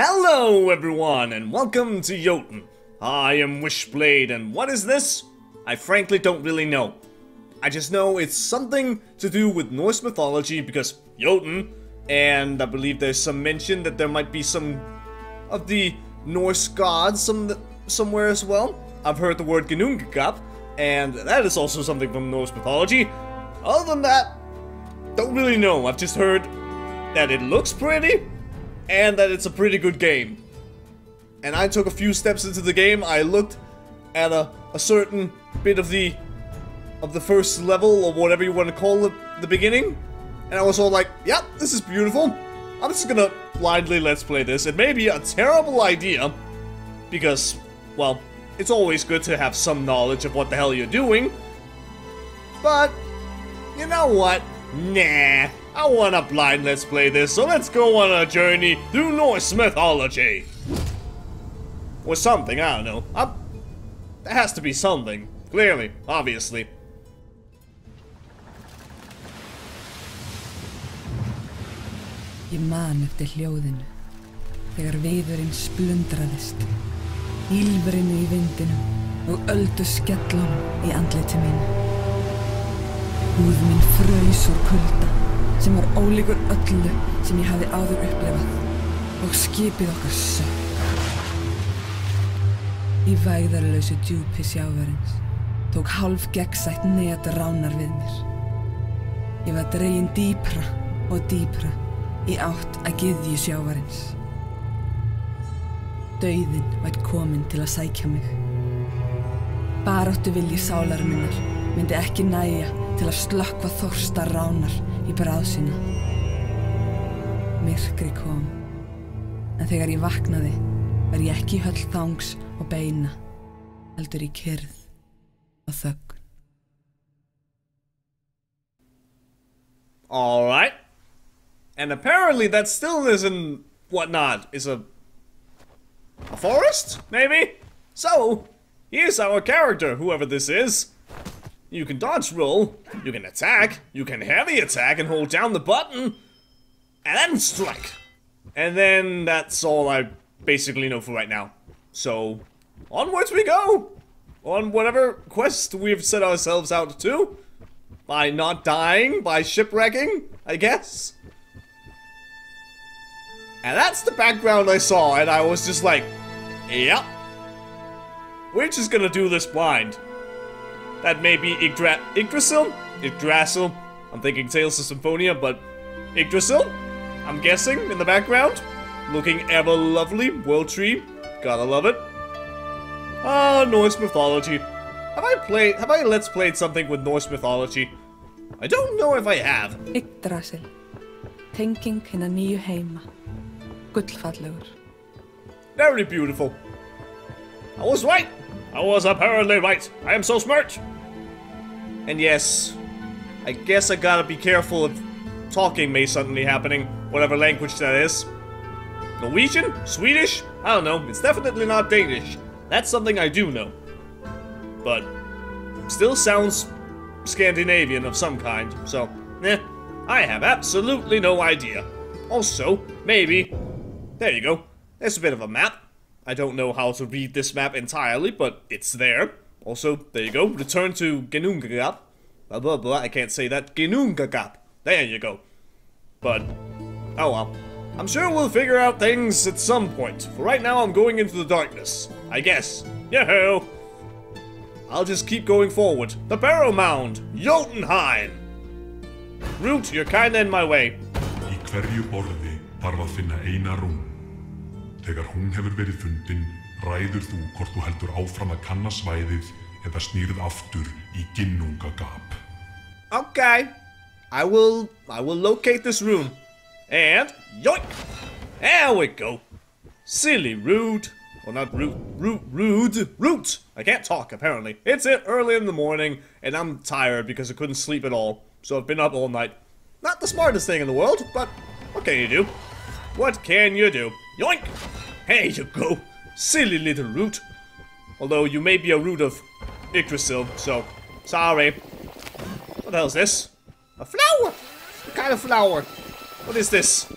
Hello everyone and welcome to Jotun. I am Wishblade and what is this? I frankly don't really know. I just know it's something to do with Norse mythology because Jotun and I believe there's some mention that there might be some of the Norse gods some somewhere as well. I've heard the word Ginnungagap and that is also something from Norse mythology. Other than that, don't really know. I've just heard that it looks pretty and that it's a pretty good game. And I took a few steps into the game. I looked at a, a certain bit of the of the first level or whatever you want to call it, the beginning, and I was all like, "Yep, this is beautiful." I'm just gonna blindly let's play this. It may be a terrible idea because, well, it's always good to have some knowledge of what the hell you're doing. But you know what? Nah, I wanna blind let's play this, so let's go on a journey through Norse mythology. Or something, I don't know. I'm, there has to be something. Clearly, obviously. Ég man eftir hljóðinu, þegar viðurinn splundraðist, ílverinu í vindinum og öldu skellunum í andliti mínu. Húð mín fröys úr kulda sem var ólíkur öllu sem ég hafi áður upplefað og skipið okkar sög. Í vægðarlausu djúpi sjáverins tók hálf gegnsætt net ránar við mér. Ég var dregin dýpra og dýpra í átt að giðji sjávarins. Dauðin vært komin til að sækja mig. Baráttu vilji sálar minnar myndi ekki næja til að slökkva þorsta ránar í bráð sína. Myrkri kom, en þegar ég vaknaði var ég ekki höll þángs og beina, heldur í kyrð og þögn. Alright. And apparently that stillness and whatnot is a... A forest? Maybe? So, here's our character, whoever this is. You can dodge roll, you can attack, you can heavy attack and hold down the button, and then strike. And then that's all I basically know for right now. So, onwards we go! On whatever quest we've set ourselves out to. By not dying, by shipwrecking, I guess. And that's the background I saw, and I was just like, yep. We're just gonna do this blind. That may be Yggdra Yggdrasil? Yggdrasil? I'm thinking Tales of Symphonia, but Yggdrasil? I'm guessing, in the background? Looking ever lovely, world tree. Gotta love it. Ah, Norse mythology. Have I played, have I let's played something with Norse mythology? I don't know if I have. Yggdrasil, tenging hinna nýju heima, gullfallegur. Very beautiful. I was right. I was apparently right. I am so smart. And yes, I guess I gotta be careful of talking may suddenly happening, whatever language that is. Norwegian? Swedish? I don't know. It's definitely not Danish. That's something I do know. But still sounds Scandinavian of some kind, so eh, I have absolutely no idea. Also, maybe. There you go. There's a bit of a map. I don't know how to read this map entirely, but it's there. Also, there you go. Return to Ginnungagap. Blah blah blah. I can't say that. Ginnungagap. There you go. But, oh well. I'm sure we'll figure out things at some point. For right now, I'm going into the darkness. I guess. Yahoo! I'll just keep going forward. The Barrow Mound, Jotunheim! Root, you're kinda in my way. Þegar hún hefur verið fundin, ræður þú hvort þú heldur áfram að kanna svæðið eða aftur í ginnungagap. Okay. I will I will locate this room. And yoink! There we go. Silly rude. Well not rude rude rude root. I can't talk apparently. It's it early in the morning and I'm tired because I couldn't sleep at all. So I've been up all night. Not the smartest thing in the world, but what can you do? What can you do? Yoink! There you go. Silly little root. Although you may be a root of Yggdrasil, so sorry. What the hell is this? A flower! What kind of flower? What is this?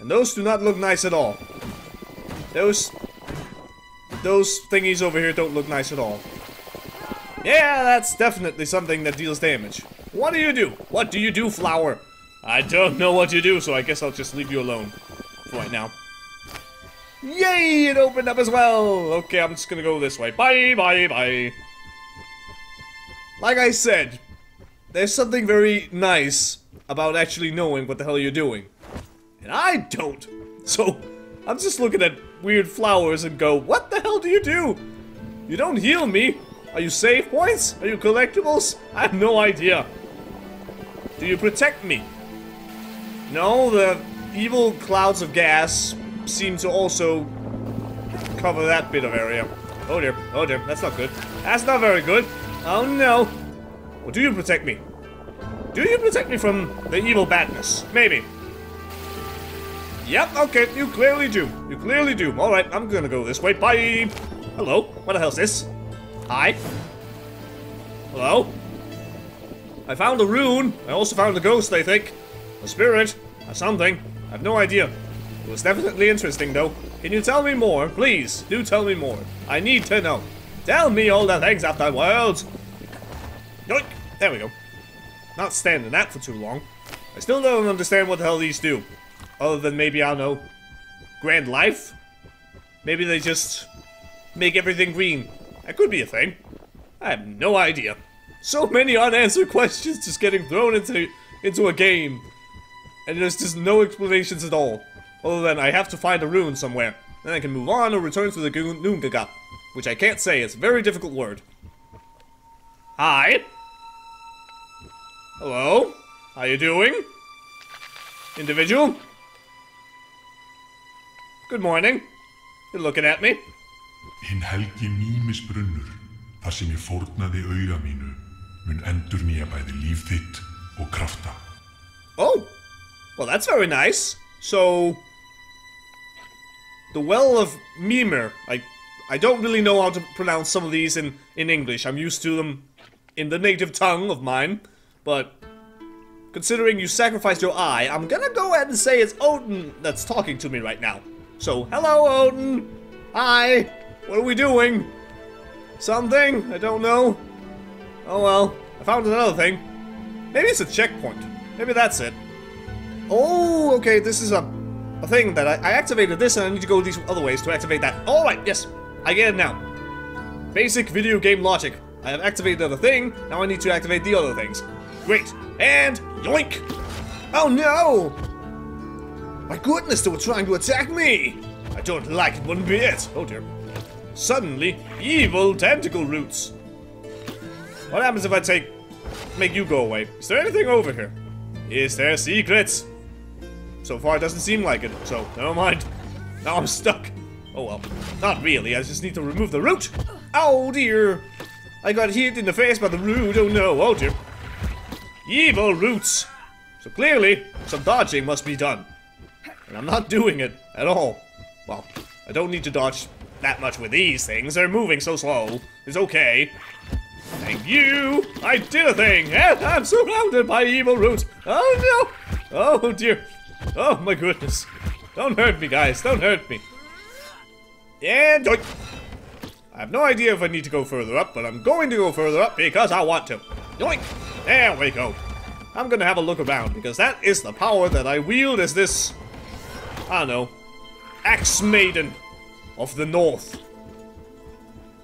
And those do not look nice at all. Those... Those thingies over here don't look nice at all. Yeah, that's definitely something that deals damage. What do you do? What do you do, flower? I don't know what you do, so I guess I'll just leave you alone. For right now. Yay! It opened up as well! Okay, I'm just gonna go this way. Bye, bye, bye. Like I said, there's something very nice about actually knowing what the hell you're doing. And I don't. So, I'm just looking at weird flowers and go, what the hell do you do? You don't heal me. Are you save points? Are you collectibles? I have no idea. Do you protect me? No, the evil clouds of gas seem to also cover that bit of area. Oh dear, oh dear, that's not good. That's not very good. Oh no. Well, do you protect me? Do you protect me from the evil badness? Maybe. Yep, okay, you clearly do. You clearly do. Alright, I'm gonna go this way. Bye! Hello? What the hell's this? Hi? Hello? I found a rune. I also found a ghost, I think. A spirit. Or something. I have no idea. It was definitely interesting, though. Can you tell me more? Please, do tell me more. I need to know. Tell me all the things of the world. Yoink! There we go. Not standing that for too long. I still don't understand what the hell these do. Other than maybe, I don't know, Grand Life? Maybe they just make everything green. That could be a thing. I have no idea. So many unanswered questions just getting thrown into into a game. And there's just no explanations at all. Other than I have to find a rune somewhere. Then I can move on or return to the Noongaga. Which I can't say, it's a very difficult word. Hi? Hello? How you doing? Individual? Good morning. You're looking at me. Hinn helgi mýmisbrunnur, þar sem ég fórnaði auga mínu, mun endur nýja bæði líf þitt og krafta. Oh, well that's very nice. So, the Well of Mimir. I, I don't really know how to pronounce some of these in, in English. I'm used to them in the native tongue of mine. But, considering you sacrificed your eye, I'm gonna go ahead and say it's Odin that's talking to me right now. So, hello Odin! Hi! What are we doing? Something? I don't know. Oh well, I found another thing. Maybe it's a checkpoint. Maybe that's it. Oh, okay, this is a, a thing that I, I activated this and I need to go these other ways to activate that. Alright, yes, I get it now. Basic video game logic. I have activated the thing, now I need to activate the other things. Great, and yoink! Oh no! My goodness, they were trying to attack me! I don't like it one bit. Oh dear. Suddenly, evil tentacle roots. What happens if I take... make you go away? Is there anything over here? Is there secrets? So far, it doesn't seem like it, so never mind. Now I'm stuck. Oh well. Not really, I just need to remove the root. Oh dear. I got hit in the face by the root, oh no, oh dear. Evil roots. So clearly, some dodging must be done. And I'm not doing it at all. Well, I don't need to dodge that much with these things. They're moving so slow. It's okay. Thank you! I did a thing, and I'm surrounded by evil roots. Oh no! Oh dear. Oh my goodness. Don't hurt me, guys. Don't hurt me. And doink. I have no idea if I need to go further up, but I'm going to go further up because I want to. Yoink! There we go. I'm gonna have a look around because that is the power that I wield as this, I don't know, Axe Maiden of the North.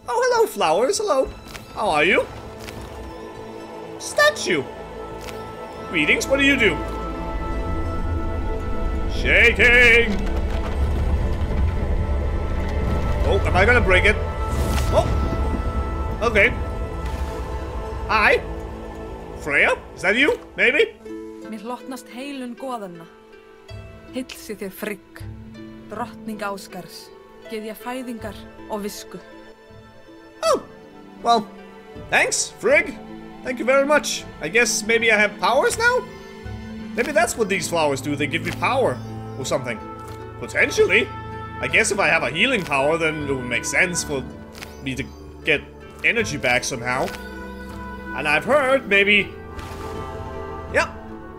Oh, hello, flowers. Hello. How are you? Statue. Greetings. What do you do? Shaking. Oh, am I gonna break it? Oh. Okay. Hi. Freya? Is that you? Maybe? Mér hlotnast heilun goðanna. Hilsi þér frigg, drottning áskars, geðja fæðingar og visku. Oh. Well, thanks, Frigg. Thank you very much. I guess maybe I have powers now? Maybe that's what these flowers do. They give me power or something. Potentially. I guess if I have a healing power, then it would make sense for me to get energy back somehow. And I've heard maybe... Yep,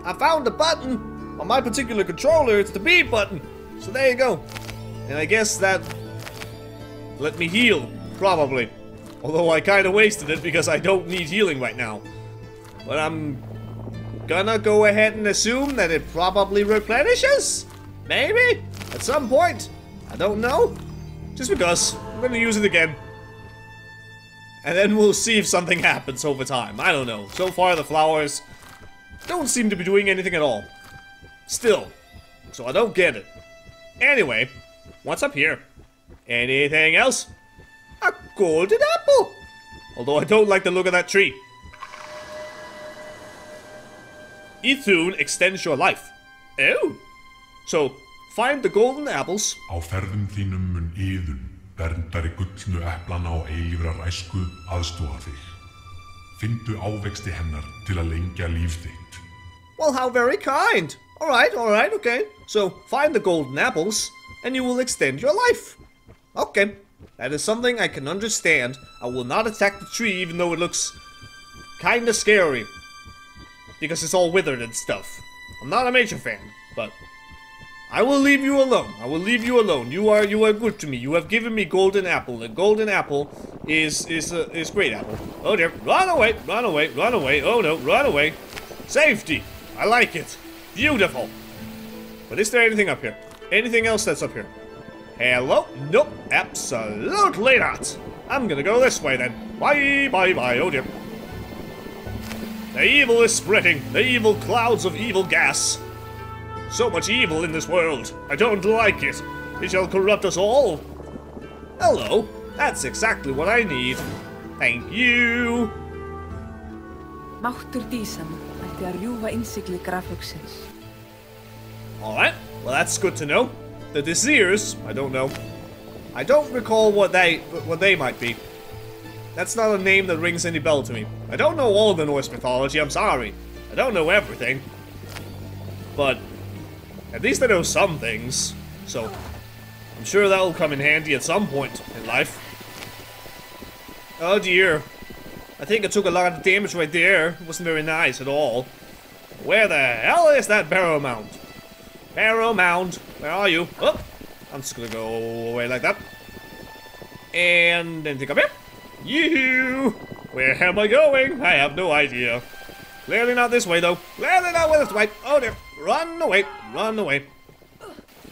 I found the button. On my particular controller, it's the B button. So there you go. And I guess that let me heal, probably. Although I kinda wasted it because I don't need healing right now. But I'm gonna go ahead and assume that it probably replenishes? Maybe? At some point? I don't know. Just because. I'm gonna use it again. And then we'll see if something happens over time. I don't know. So far the flowers don't seem to be doing anything at all. Still. So I don't get it. Anyway, what's up here? Anything else? A golden apple! Although I don't like the look of that tree. Idunn extends your life. Oh. So, find the golden apples. Á ferðum þínum mun verndari gullnu eplana eilífrar æsku aðstóða þig. Findu ávexti hennar til að lengja líf þitt. Well, how very kind. Alright, alright, okay. So, find the golden apples, and you will extend your life. Okay, that is something I can understand. I will not attack the tree even though it looks kinda scary. Because it's all withered and stuff. I'm not a major fan, but I will leave you alone. I will leave you alone. You are you are good to me. You have given me golden apple. The golden apple is is uh, is great apple. Oh dear. Run away. Run away. Run away. Oh no. Run away. Safety. I like it. Beautiful. But is there anything up here? Anything else that's up here? Hello? Nope. Absolutely not. I'm gonna go this way then. Bye, bye, bye. Oh dear. The evil is spreading. The evil clouds of evil gas. So much evil in this world. I don't like it. It shall corrupt us all. Hello. That's exactly what I need. Thank you. Máttur dísan ætti að rjúfa innsiglið grafhauksins. Alright. Well, that's good to know. The Disirs, I don't know. I don't recall what they what they might be. That's not a name that rings any bell to me. I don't know all the Norse mythology, I'm sorry. I don't know everything. But at least I know some things. So I'm sure that'll come in handy at some point in life. Oh dear. I think I took a lot of damage right there. It wasn't very nice at all. Where the hell is that barrow mound? Barrow mound, where are you? Oh, I'm just gonna go away like that. And then up here. Yoo! Where am I going? I have no idea. Clearly not this way, though. Clearly not this way. Oh dear. Run away. Run away.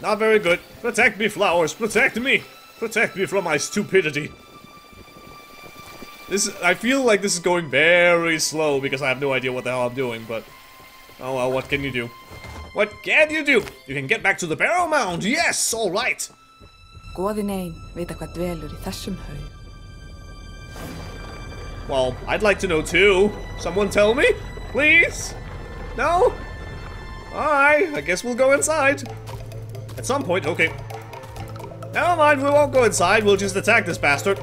Not very good. Protect me, flowers. Protect me. Protect me from my stupidity. This I feel like this is going very slow because I have no idea what the hell I'm doing, but oh well, what can you do? What can you do? You can get back to the barrow mound. Yes, all right. Goðin ein vita hvað dvelur í þessum haug. Well, I'd like to know too. Someone tell me, please. No. Right. I guess we'll go inside. At some point, okay. Never mind. We won't go inside. We'll just attack this bastard.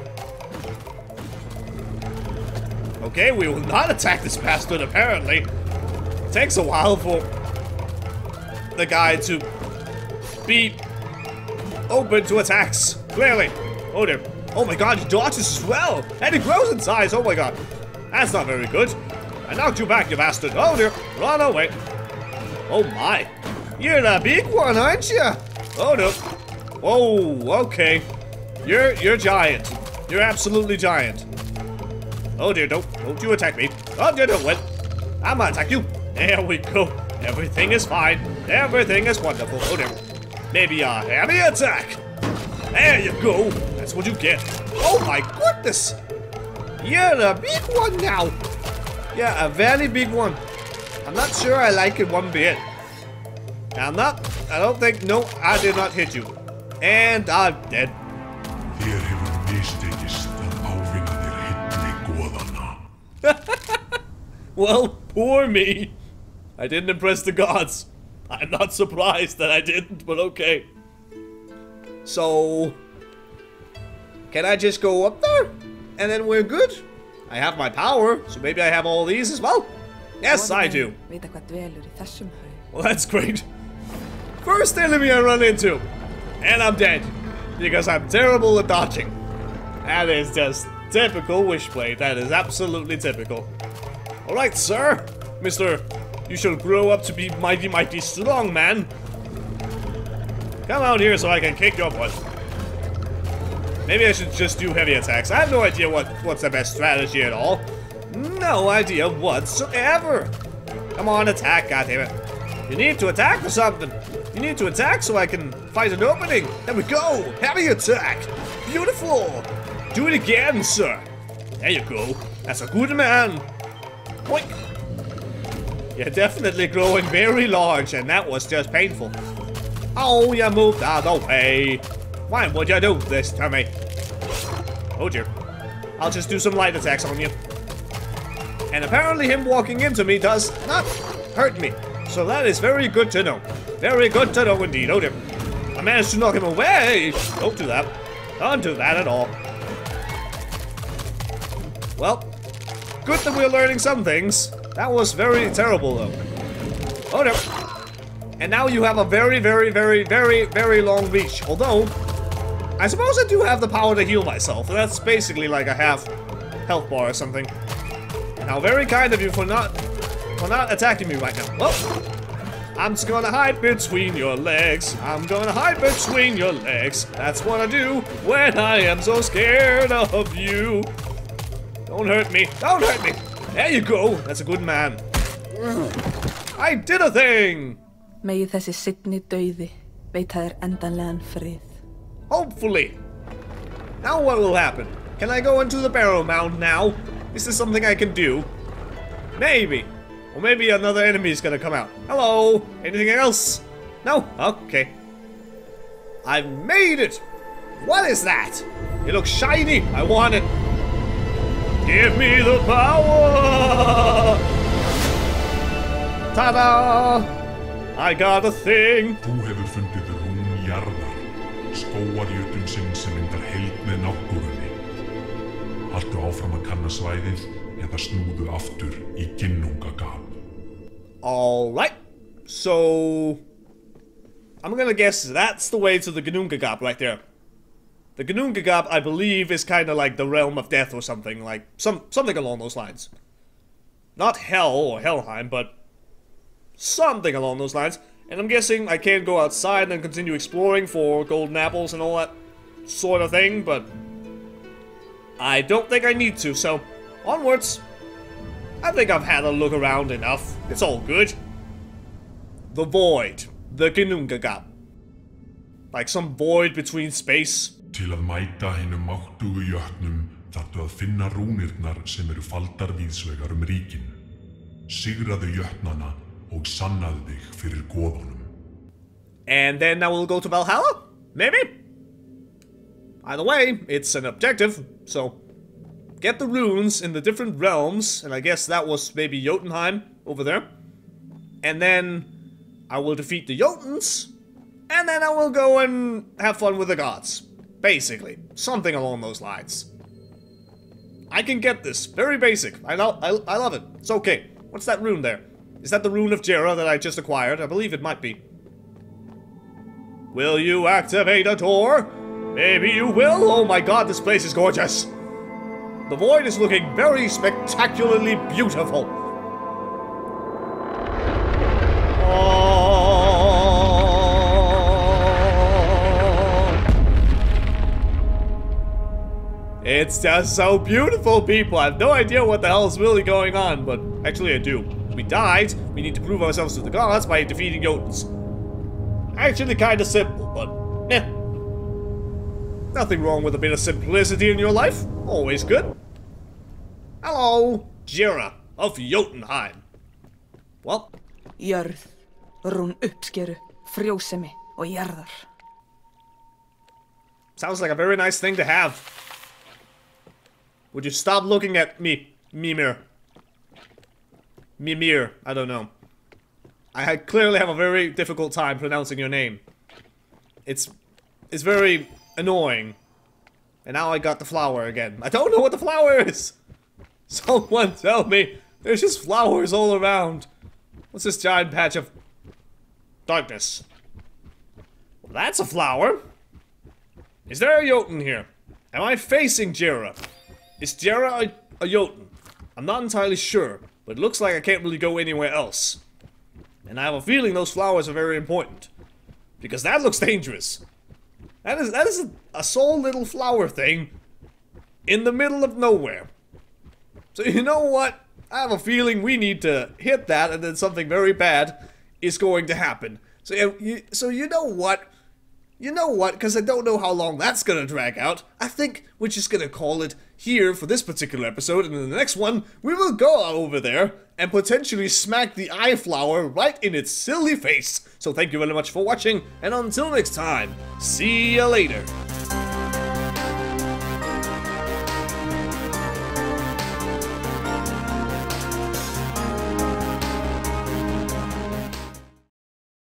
Okay, we will not attack this bastard, apparently. It takes a while for the guy to be open to attacks. Clearly. Oh dear. Oh my god, he dodges as well. And he grows in size. Oh my god. That's not very good. I knocked you back, you bastard. Oh dear. Run away. Oh my. You're the big one, aren't you? Oh no. Oh, okay. You're you're giant. You're absolutely giant. Oh dear, don't don't you attack me. Oh dear, don't win. I'm gonna attack you. There we go. Everything is fine. Everything is wonderful. Oh dear. Maybe a heavy attack. There you go. That's what you get. Oh my goodness. You're a big one now. Yeah, a very big one. I'm not sure I like it one bit. I'm not, I don't think, no, I did not hit you. And I'm dead. Well, poor me. I didn't impress the gods. I'm not surprised that I didn't, but okay. So, can I just go up there? And then we're good? I have my power, so maybe I have all these as well? Yes, I do. Well, that's great. First enemy I run into, and I'm dead. Because I'm terrible at dodging. That is just typical Wishblade. That is absolutely typical. Alright, sir. Mister, you shall grow up to be mighty, mighty strong man. Come out here so I can kick your butt. Maybe I should just do heavy attacks. I have no idea what, what's the best strategy at all. No idea whatsoever. Come on, attack, goddammit. You need to attack for something. You need to attack so I can find an opening. There we go. Heavy attack. Beautiful. Do it again, sir. There you go. That's a good man. Boink. You're definitely growing very large, and that was just painful. Oh, you moved out of the way. Why would you do this to me? Oh dear. I'll just do some light attacks on you. And apparently him walking into me does not hurt me. So that is very good to know. Very good to know indeed. Oh dear. I managed to knock him away. Don't do that. Don't do that at all. Well, good that we're learning some things. That was very terrible though. Oh dear. And now you have a very, very, very, very, very long reach. Although, I suppose I do have the power to heal myself. That's basically like a half health bar or something. And how very kind of you for not for not attacking me right now. Well, I'm just gonna hide between your legs. I'm gonna hide between your legs. That's what I do when I am so scared of you. Don't hurt me. Don't hurt me. There you go. That's a good man. I did a thing. Megi þessi signi dauði veita þér endanlegan frið. Hopefully. Now what will happen? Can I go into the barrow mound now? This is something I can do? Maybe. Or maybe another enemy is gonna come out. Hello? Anything else? No? Okay. I've made it! What is that? It looks shiny. I want it. Give me the power! Ta-da! I got a thing. Þú hefur fundið rún jarðar, skóarjötun sinn sem myndar heild með náttúrunni. Áfram að kanna svæðið eða snúðu aftur í. Alright. So... I'm gonna guess that's the way to the Gnungagap right there. The Gnungagap, I believe, is kind of like the realm of death or something, like some something along those lines. Not hell or Helheim, but something along those lines. And I'm guessing I can't go outside and continue exploring for golden apples and all that sort of thing, but I don't think I need to, so onwards. I think I've had a look around enough. It's all good. The void. The Gnungagap. Like some void between space. Til að mæta hinnum máttugu jötnum þartu að finna rúnirnar sem eru faldar um ríkin. Sigraðu jötnana og sannaðu þig fyrir goðunum. And then I will go to Valhalla? Maybe? Either way, it's an objective, so get the runes in the different realms, and I guess that was maybe Jotunheim over there. And then I will defeat the Jotuns, and then I will go and have fun with the gods. Basically, something along those lines. I can get this. Very basic. I know. I, I love it. It's okay. What's that rune there? Is that the rune of Jera that I just acquired? I believe it might be. Will you activate a door? Maybe you will. Oh my god, this place is gorgeous. The void is looking very spectacularly beautiful. Oh. It's just so beautiful, people. I have no idea what the hell is really going on, but actually I do. We died. We need to prove ourselves to the gods by defeating Jotuns. Actually kinda simple, but. Nothing wrong with a bit of simplicity in your life. Always good. Hello, Jera of Jotunheim. Well, Jörð, rún uppskeru, frjósemi og jarðar. sounds like a very nice thing to have. Would you stop looking at me, Mimir? Mimir, I don't know. I clearly have a very difficult time pronouncing your name. It's it's very annoying. And now I got the flower again. I don't know what the flower is. Someone tell me. There's just flowers all around. What's this giant patch of darkness? Well, that's a flower. Is there a Jotun here? Am I facing Jera? Is Jera a, a Jotun? I'm not entirely sure, but it looks like I can't really go anywhere else. And I have a feeling those flowers are very important. Because that looks dangerous. That is that is a, a small little flower thing in the middle of nowhere. So you know what? I have a feeling we need to hit that and then something very bad is going to happen. So you, so you know what? You know what? Because I don't know how long that's gonna drag out. I think we're just gonna call it here for this particular episode, and in the next one, we will go over there and potentially smack the eye flower right in its silly face. So thank you very much for watching, and until next time, see you later.